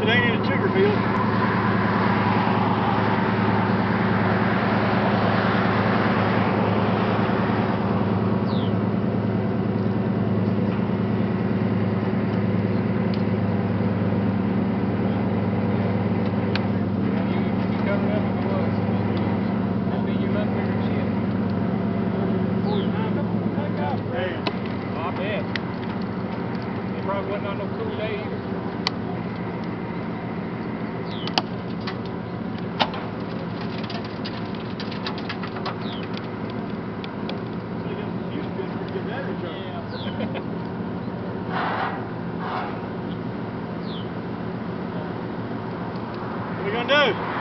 Bakerfield. Probably wasn't on no cool day either. What are you going to do?